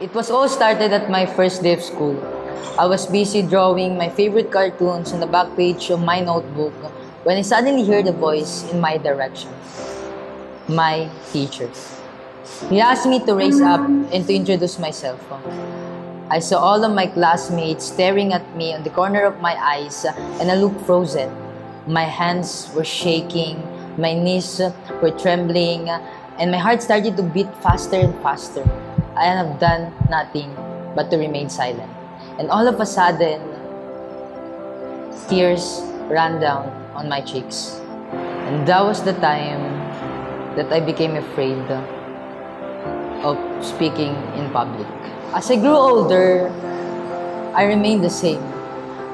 It was all started at my first day of school. I was busy drawing my favorite cartoons on the back page of my notebook when I suddenly heard a voice in my direction. My teacher. He asked me to raise up and to introduce myself. I saw all of my classmates staring at me on the corner of my eyes and I looked frozen. My hands were shaking, my knees were trembling, and my heart started to beat faster and faster. I have done nothing but to remain silent. And all of a sudden, tears ran down on my cheeks. And that was the time that I became afraid of speaking in public. As I grew older, I remained the same.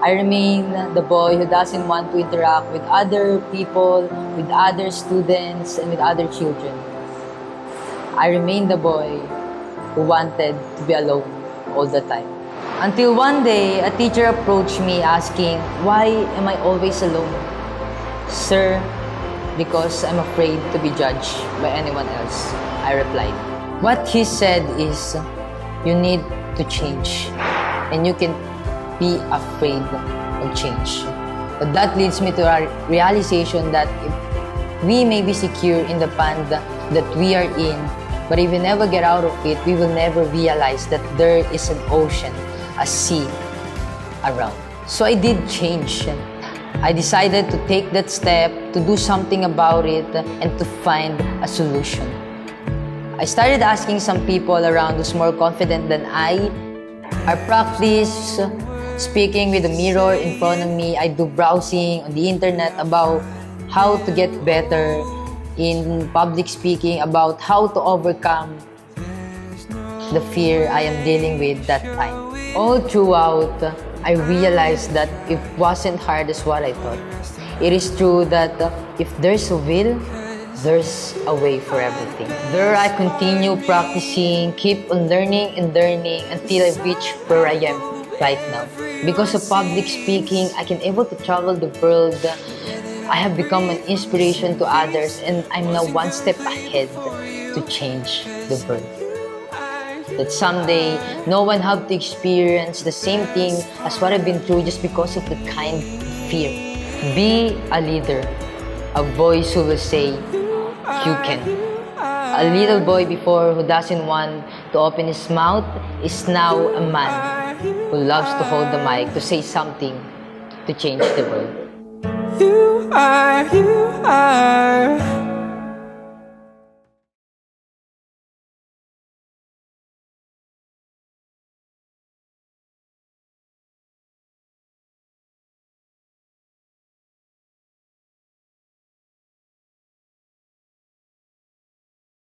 I remain the boy who doesn't want to interact with other people, with other students, and with other children. I remain the boy who wanted to be alone all the time. Until one day, a teacher approached me asking, Why am I always alone? Sir, because I'm afraid to be judged by anyone else, I replied. What he said is, You need to change, and you can be afraid of change. But that leads me to a realization that if we may be secure in the pond that we are in, but if we never get out of it, we will never realize that there is an ocean, a sea around. So I did change. I decided to take that step, to do something about it, and to find a solution. I started asking some people around who's more confident than I. I practice speaking with a mirror in front of me. I do browsing on the internet about how to get better in public speaking about how to overcome the fear I am dealing with that time. All throughout, I realized that it wasn't hard as what I thought. It is true that if there's a will, there's a way for everything. There I continue practicing, keep on learning and learning until I reach where I am right now. Because of public speaking, I can able to travel the world I have become an inspiration to others and I'm now one step ahead to change the world. That someday, no one have to experience the same thing as what I've been through just because of the kind fear. Be a leader, a voice who will say, you can. A little boy before who doesn't want to open his mouth is now a man who loves to hold the mic to say something to change the world. You are, you are